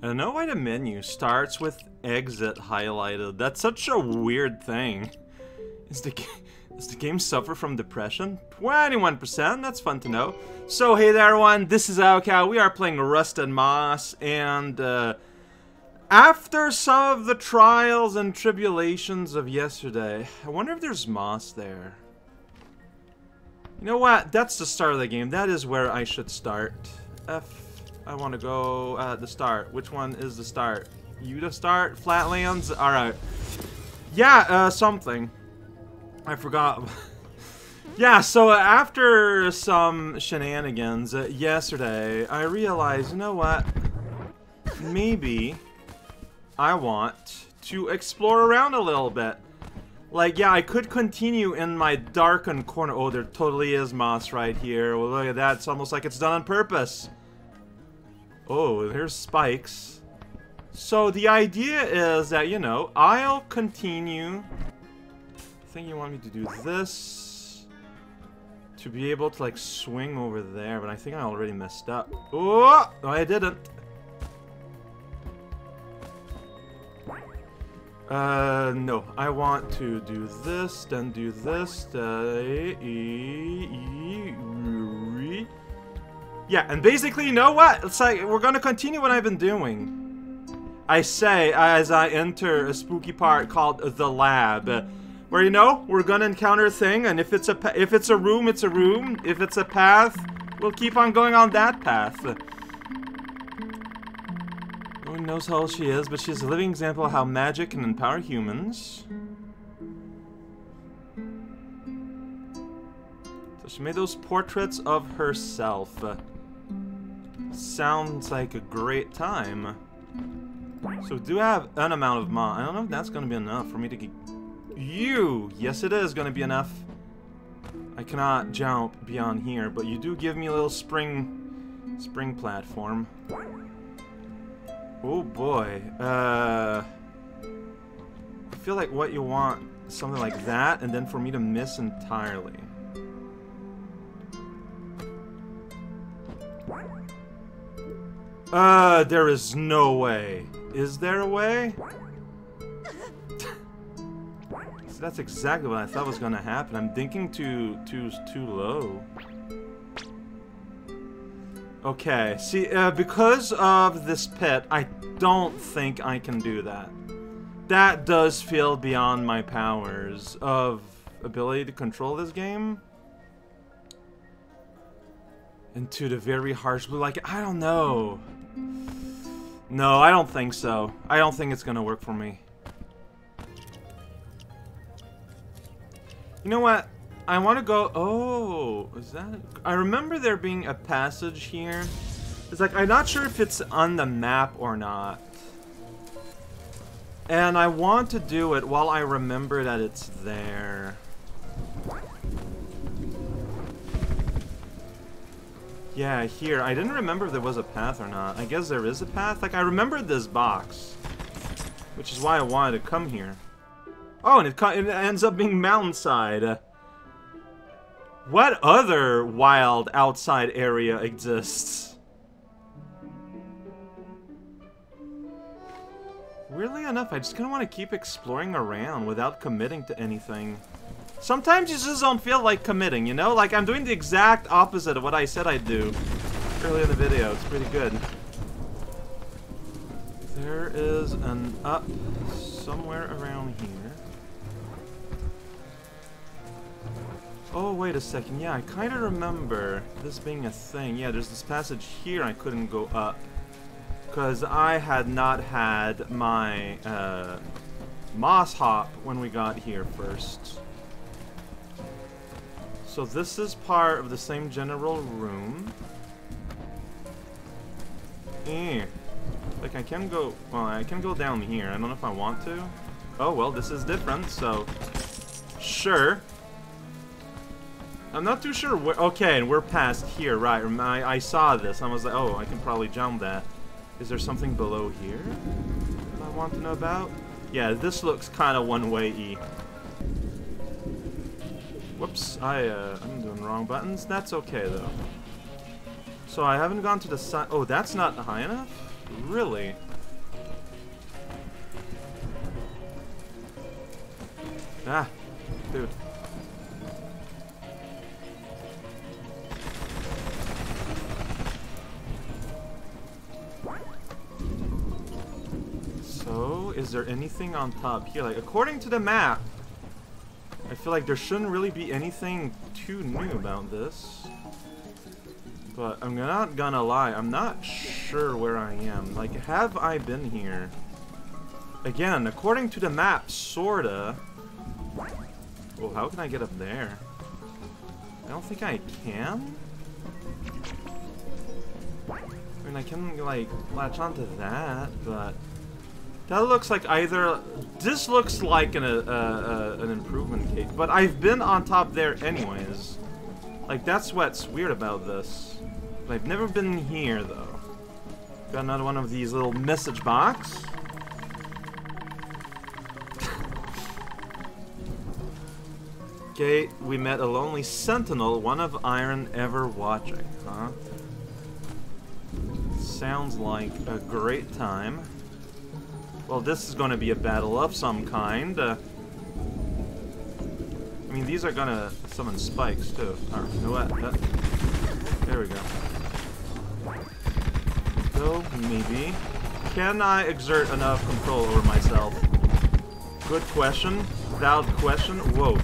I know why the menu starts with exit highlighted. That's such a weird thing. Is the, does the game suffer from depression? 21%, that's fun to know. So hey there everyone, this is raocow. We are playing Rusted Moss, and uh, after some of the trials and tribulations of yesterday, I wonder if there's moss there. You know what? That's the start of the game. That is where I should start. F I want to go at the start. Which one is the start? You to start? Flatlands? Alright. Yeah, uh, something. I forgot. yeah, so after some shenanigans uh, yesterday, I realized, you know what? Maybe I want to explore around a little bit. Like, yeah, I could continue in my darkened corner. Oh, there totally is moss right here. Well, look at that. It's almost like it's done on purpose. Oh, there's spikes. So the idea is that, you know, I'll continue. I think you want me to do this. To be able to, like, swing over there, but I think I already messed up. Oh, I didn't. Uh, no. I want to do this, then do this. Uh, yeah, and basically, you know what? It's like, we're gonna continue what I've been doing. I say as I enter a spooky part called the lab. Where, you know, we're gonna encounter a thing, and if it's a if it's a room, it's a room. If it's a path, we'll keep on going on that path. No one knows how old she is, but she's a living example of how magic can empower humans. So she made those portraits of herself. Sounds like a great time. So do have an amount of ma. I don't know if that's going to be enough for me to get... You! Yes, it is going to be enough. I cannot jump beyond here, but you do give me a little spring... Spring platform. Oh boy. Uh... I feel like what you want something like that, and then for me to miss entirely. Uh, there is no way. Is there a way? so that's exactly what I thought was gonna happen. I'm thinking too, too, too low. Okay, see, uh, because of this pit, I don't think I can do that. That does feel beyond my powers of ability to control this game. Into the very harsh blue, like, I don't know. No, I don't think so. I don't think it's gonna work for me. You know what? I want to go... Oh, is that... I remember there being a passage here. It's like, I'm not sure if it's on the map or not. And I want to do it while I remember that it's there. Yeah, here. I didn't remember if there was a path or not. I guess there is a path. Like, I remembered this box. Which is why I wanted to come here. Oh, and it, it ends up being mountainside. What other wild outside area exists? Weirdly enough, I just kind of want to keep exploring around without committing to anything. Sometimes you just don't feel like committing, you know? Like, I'm doing the exact opposite of what I said I'd do earlier in the video. It's pretty good. There is an up somewhere around here. Oh, wait a second. Yeah, I kind of remember this being a thing. Yeah, there's this passage here I couldn't go up. Because I had not had my uh, moss hop when we got here first. So this is part of the same general room. Eh. Like, I can go... Well, I can go down here. I don't know if I want to. Oh, well, this is different, so... Sure. I'm not too sure where... Okay, and we're past here, right. I, I saw this. I was like, oh, I can probably jump that. Is there something below here that I want to know about? Yeah, this looks kind of one-way-y. Whoops, I, uh, I'm doing wrong buttons. That's okay, though. So I haven't gone to the side. Oh, that's not high enough? Really? Ah, dude. So, is there anything on top here? Like, according to the map, feel like there shouldn't really be anything too new about this. But I'm not gonna lie, I'm not sure where I am. Like, have I been here? Again, according to the map, sorta. Oh, how can I get up there? I don't think I can? I mean, I can, like, latch onto that, but... That looks like either... This looks like an, uh, uh, an improvement cake, but I've been on top there anyways. Like, that's what's weird about this. I've never been here, though. Got another one of these little message box. okay, we met a lonely sentinel, one of iron ever watching, huh? Sounds like a great time. Well, this is going to be a battle of some kind. Uh, I mean, these are going to summon spikes, too. Alright, you know what? Uh, there we go. So, maybe. Can I exert enough control over myself? Good question. Valid question. Whoa.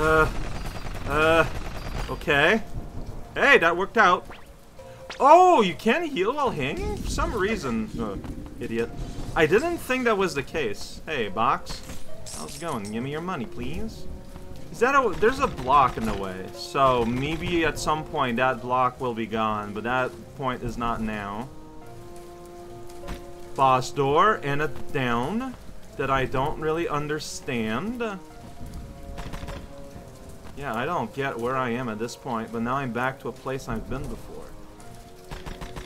Uh. Uh. Okay. Hey, that worked out. Oh, you can't heal while hanging? For some reason. Oh, idiot. I didn't think that was the case. Hey, box. How's it going? Give me your money, please. Is that a... There's a block in the way. So, maybe at some point that block will be gone. But that point is not now. Boss door and a down that I don't really understand. Yeah, I don't get where I am at this point, but now I'm back to a place I've been before.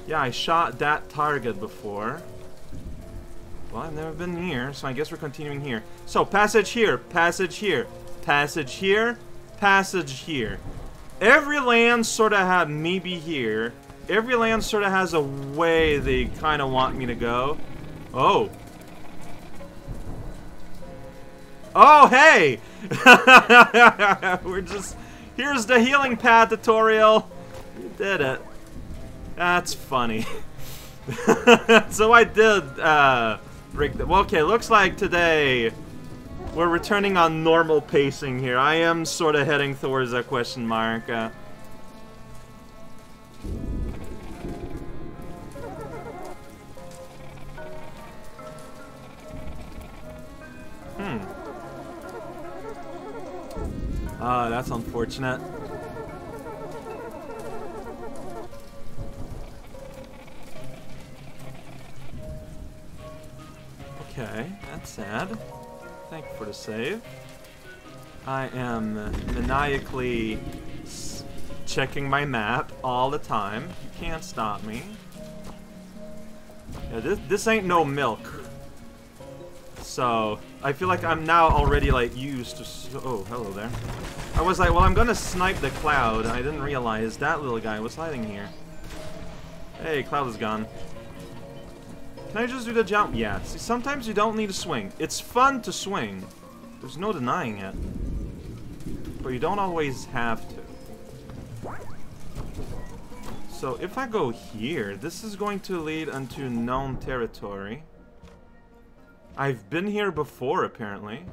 Yeah, I shot that target before. Well, I've never been here, so I guess we're continuing here. So, passage here, passage here, passage here, passage here. Every land sort of had maybe here. Every land sort of has a way they kind of want me to go. Oh. Oh, hey! we're just... Here's the healing pad tutorial. You did it. That's funny. so I did, uh, break the- well, okay, looks like today we're returning on normal pacing here. I am sort of heading towards a question mark. Uh, hmm. Ah, uh, that's unfortunate. Sad. Thank you for the save. I am maniacally checking my map all the time. You can't stop me. Yeah, this, this ain't no milk. So, I feel like I'm now already, like, used to... Oh, hello there. I was like, well, I'm gonna snipe the Cloud. I didn't realize that little guy was hiding here. Hey, Cloud is gone. Can I just do the jump? Yeah. See, sometimes you don't need to swing. It's fun to swing. There's no denying it. But you don't always have to. So if I go here, this is going to lead into known territory. I've been here before, apparently.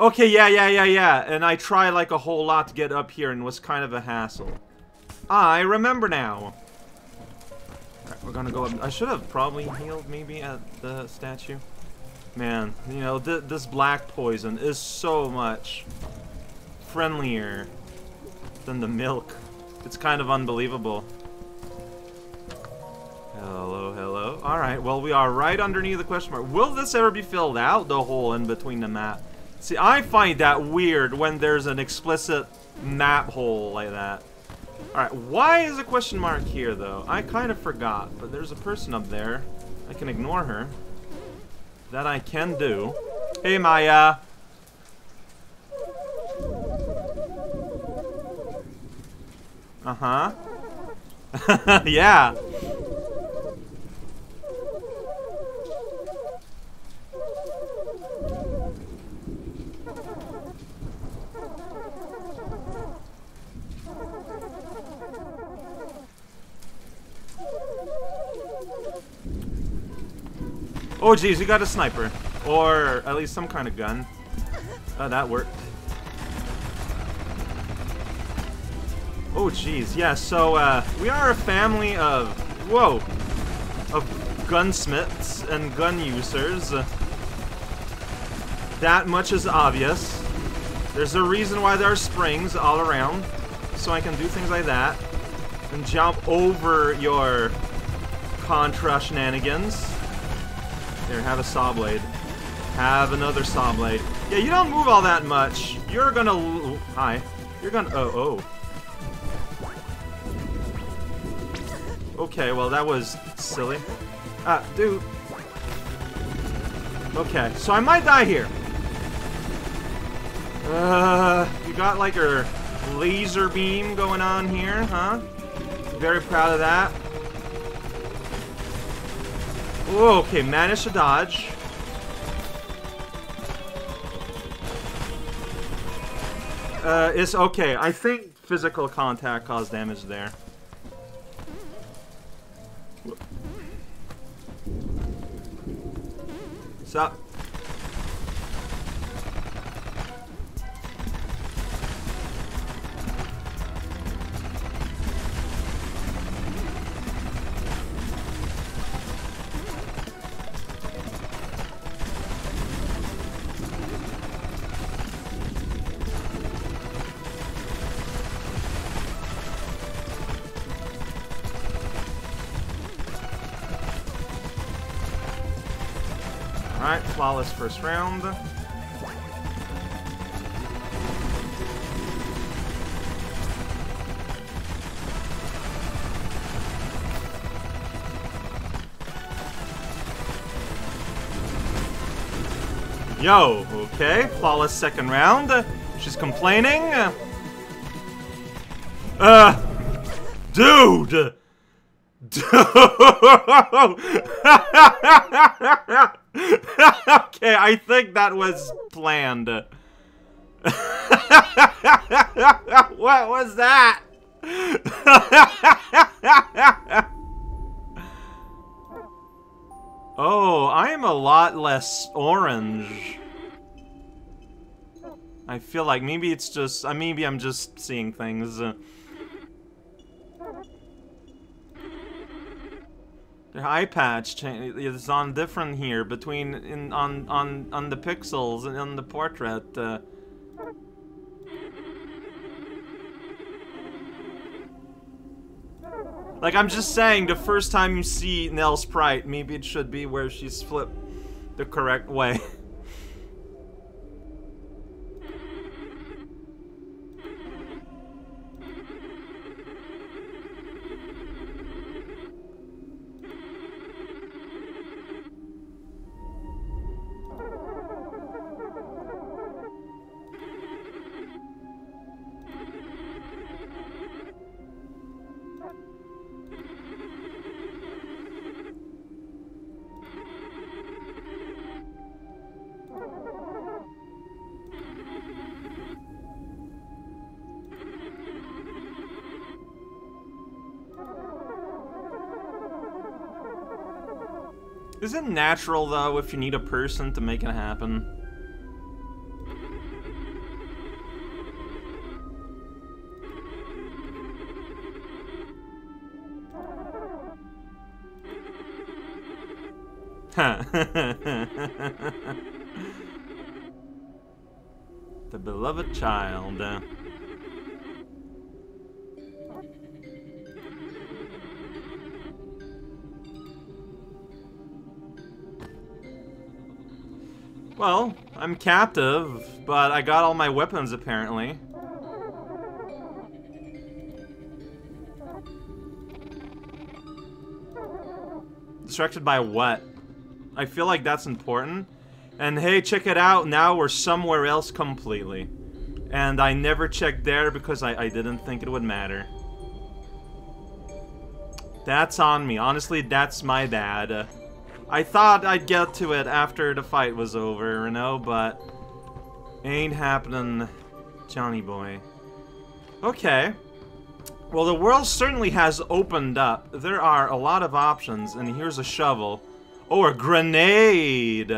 Okay, yeah, yeah, yeah, yeah. And I try like a whole lot to get up here and was kind of a hassle. I remember now. We're gonna go up. I should have probably healed maybe at the statue. Man, you know, th this black poison is so much friendlier than the milk. It's kind of unbelievable. Hello, hello. Alright, well, we are right underneath the question mark. Will this ever be filled out, the hole in between the map? See, I find that weird when there's an explicit map hole like that. Alright, why is a question mark here, though? I kind of forgot, but there's a person up there. I can ignore her. That I can do. Hey, Maya! Uh-huh. yeah. Oh geez, you got a sniper. Or at least some kind of gun. Oh, that worked. Oh geez, yeah, so uh, we are a family of, whoa, of gunsmiths and gun users. that much is obvious. There's a reason why there are springs all around, so I can do things like that. And jump over your Contra shenanigans. Here, have a saw blade. Have another saw blade. Yeah, you don't move all that much. You're gonna... Hi. You're gonna... Oh, oh. Okay, well that was silly. Ah, dude. Okay, so I might die here. Uh, you got like a laser beam going on here, huh? Very proud of that. Okay, managed to dodge. Uh, it's okay. I think physical contact caused damage there. What's Alright, flawless first round. Yo, okay, flawless second round. She's complaining. Uh, dude! okay, I think that was planned. what was that? oh, I am a lot less orange. I feel like maybe it's just, uh, maybe I'm just seeing things. The eye patch is on different here between in on on on the pixels and on the portrait. Uh. Like I'm just saying, the first time you see Nell Sprite, maybe it should be where she's flipped the correct way. Is it natural, though, if you need a person to make it happen? the beloved child. Well, I'm captive, but I got all my weapons apparently. Distracted by what? I feel like that's important. And hey, check it out, now we're somewhere else completely. And I never checked there because I, I didn't think it would matter. That's on me. Honestly, that's my bad. I thought I'd get to it after the fight was over, you know, but ain't happening, Johnny boy. Okay. Well, the world certainly has opened up. There are a lot of options, and here's a shovel. Oh, a grenade!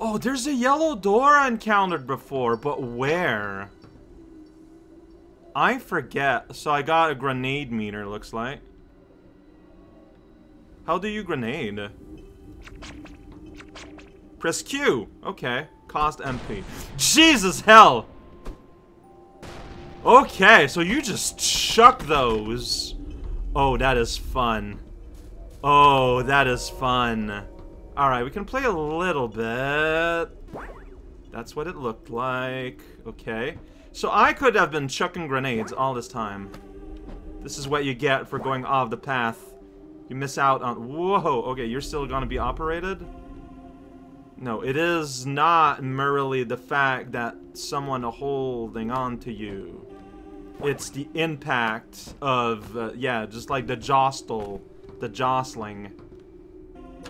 Oh, there's a yellow door I encountered before, but where? I forget. So I got a grenade meter, looks like. How do you grenade? Press Q. Okay. Cost MP. Jesus hell! Okay, so you just chuck those. Oh, that is fun. Oh, that is fun. Alright, we can play a little bit. That's what it looked like. Okay. So I could have been chucking grenades all this time. This is what you get for going off the path. You miss out on... Whoa! Okay, you're still gonna be operated? No, it is not merely the fact that someone holding on to you. It's the impact of, uh, yeah, just like the jostle, the jostling.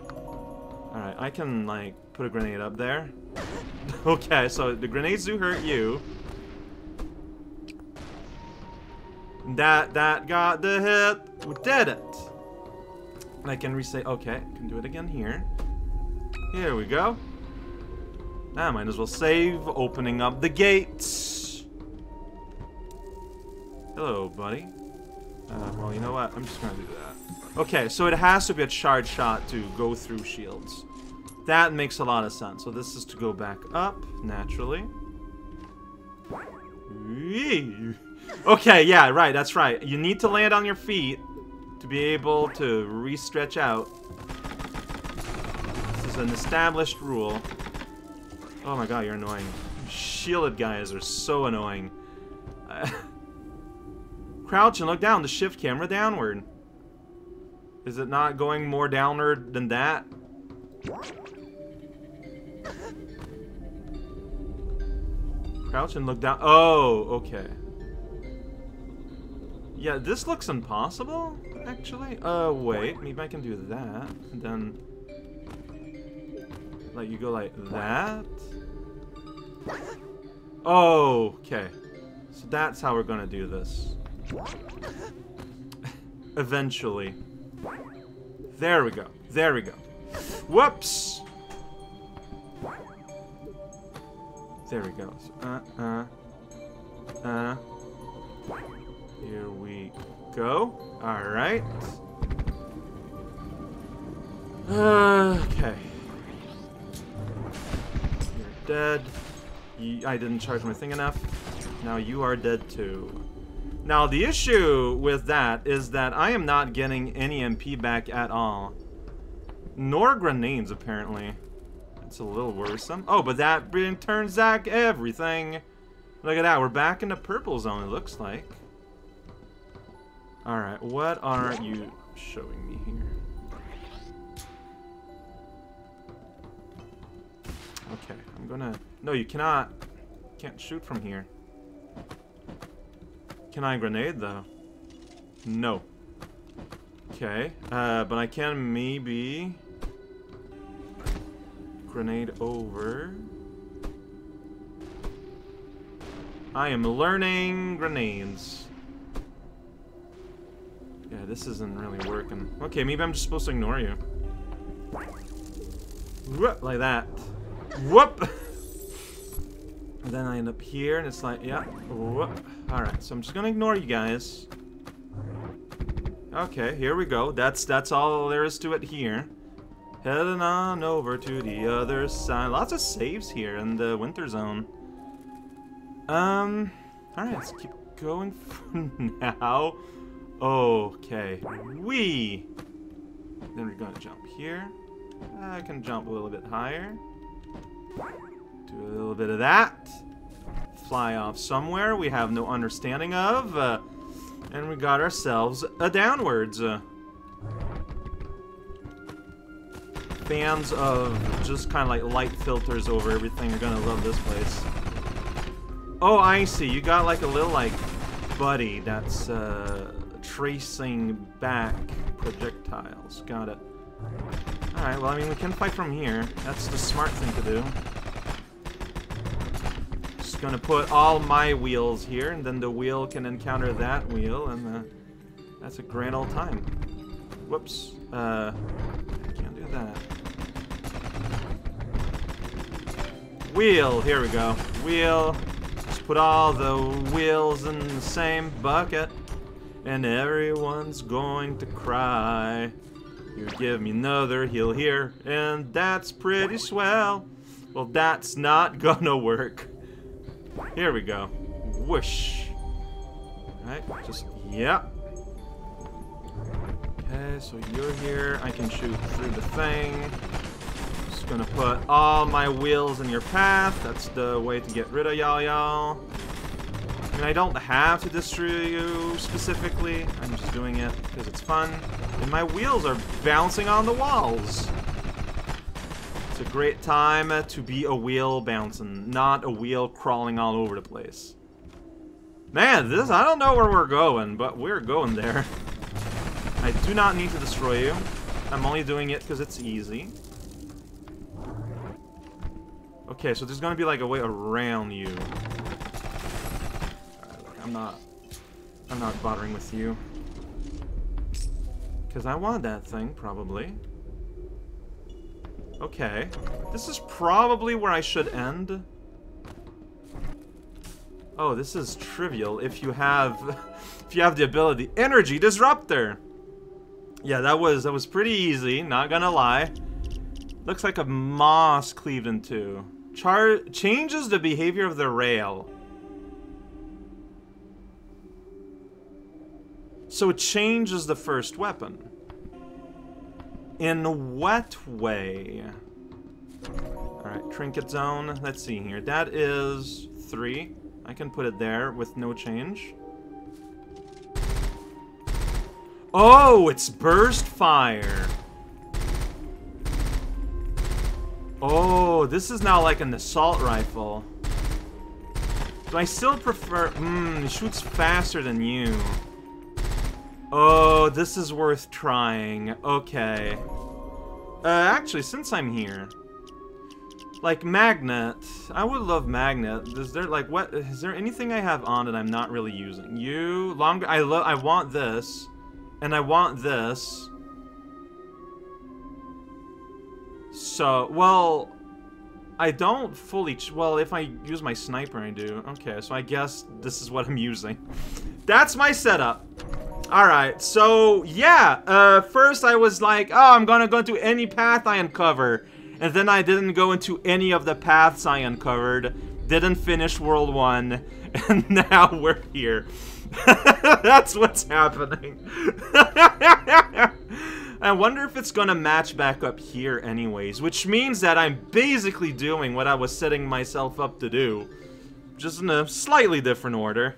Alright, I can, like, put a grenade up there. okay, so the grenades do hurt you. That, that got the hit. We did it. I can reset, okay, can do it again here. Here we go. I might as well save, opening up the gates. Hello, buddy. Uh, well, you know what? I'm just gonna do that. Okay, so it has to be a charge shot to go through shields. That makes a lot of sense. So this is to go back up, naturally. Okay, yeah, right, that's right. You need to land on your feet to be able to re-stretch out. This is an established rule. Oh my god, you're annoying. Shielded guys are so annoying. crouch and look down to shift camera downward. Is it not going more downward than that? Crouch and look down. Oh, okay. Yeah, this looks impossible, actually. Uh, wait. Maybe I can do that. And then... Like, you go like that? Oh, okay. So that's how we're gonna do this. Eventually. There we go. There we go. Whoops! There we go. Uh, uh, uh. Here we go. Alright. okay. You're dead. You, I didn't charge my thing enough. Now you are dead too. Now the issue with that is that I am not getting any MP back at all. Nor grenades, apparently. It's a little worrisome. Oh, but that turns back everything. Look at that, we're back in the purple zone, it looks like. Alright, what are you showing me here? Okay, I'm gonna... No, you cannot... Can't shoot from here. Can I grenade, though? No. Okay, uh, but I can maybe grenade over. I am learning grenades. Yeah, this isn't really working. Okay, maybe I'm just supposed to ignore you. Whoop, like that. Whoop! And then I end up here, and it's like, yeah, whoop. Alright, so I'm just gonna ignore you guys. Okay, here we go. That's that's all there is to it here. Heading on over to the other side. Lots of saves here in the winter zone. Um, alright, let's keep going for now. Okay, we. Then we're gonna jump here. I can jump a little bit higher. Do a little bit of that. Fly off somewhere we have no understanding of. Uh, and we got ourselves a downwards. Uh, fans of just kind of like light filters over everything are gonna love this place. Oh, I see. You got like a little like buddy that's uh, tracing back projectiles. Got it. Alright, well, I mean, we can fight from here. That's the smart thing to do. Just gonna put all my wheels here, and then the wheel can encounter that wheel, and uh, that's a grand old time. Whoops. Uh, can't do that. Wheel, here we go. Wheel. Just put all the wheels in the same bucket, and everyone's going to cry. You give me another heel here, and that's pretty swell. Well, that's not gonna work. Here we go. Whoosh. Right, just, yep. Okay, so you're here. I can shoot through the thing. Just gonna put all my wheels in your path. That's the way to get rid of y'all, y'all. Mean, I don't have to destroy you specifically. I'm just doing it because it's fun. And my wheels are bouncing on the walls. It's a great time to be a wheel bouncing, not a wheel crawling all over the place. Man, this, I don't know where we're going, but we're going there. I do not need to destroy you. I'm only doing it because it's easy. Okay, so there's gonna be like a way around you. I'm not... I'm not bothering with you. Because I want that thing, probably. Okay. This is probably where I should end. Oh, this is trivial if you have... if you have the ability. Energy Disruptor! Yeah, that was that was pretty easy, not gonna lie. Looks like a moss cleaved in two. Char changes the behavior of the rail. So it changes the first weapon. In what way? Alright, Trinket Zone. Let's see here. That is three. I can put it there with no change. Oh, it's Burst Fire. Oh, this is now like an assault rifle. Do I still prefer... Mmm, it shoots faster than you. Oh, this is worth trying. Okay. Uh, actually, since I'm here... Like, Magnet. I would love Magnet. Is there, like, what... Is there anything I have on that I'm not really using? You... Longer... I love... I want this. And I want this. So, well... I don't fully... well, if I use my sniper, I do. Okay, so I guess this is what I'm using. That's my setup. Alright, so yeah, uh, first I was like, oh, I'm gonna go into any path I uncover. And then I didn't go into any of the paths I uncovered. Didn't finish World 1. And now we're here. That's what's happening. I wonder if it's gonna match back up here anyways. Which means that I'm basically doing what I was setting myself up to do. Just in a slightly different order.